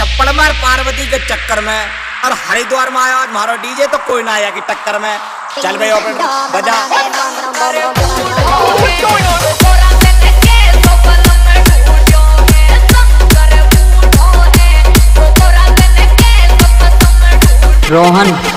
थप्पड़ मार पार्वती के चक्कर में और हरिद्वार में आया मारो डीजे तो कोई ना आया कि टक्कर में। चल भाई बजा। रोहन।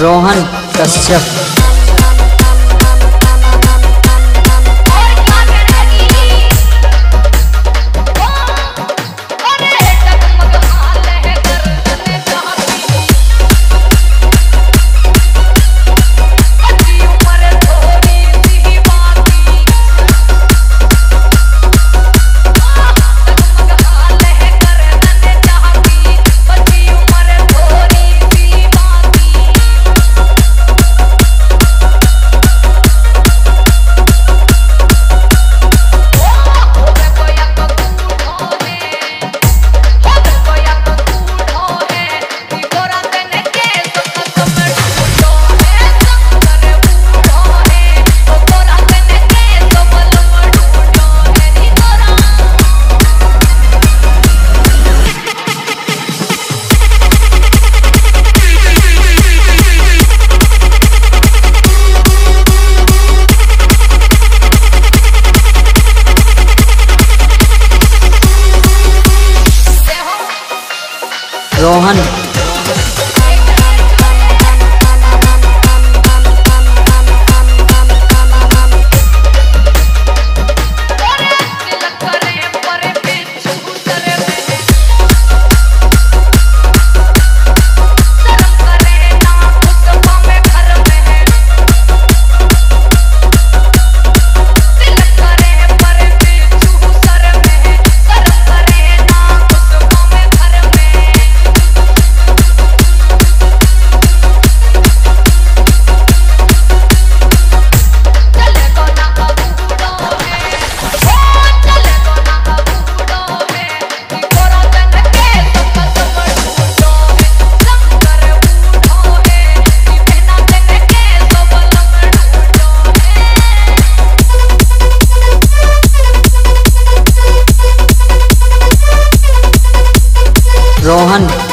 रोहन कश्यप। रोहन रोहन।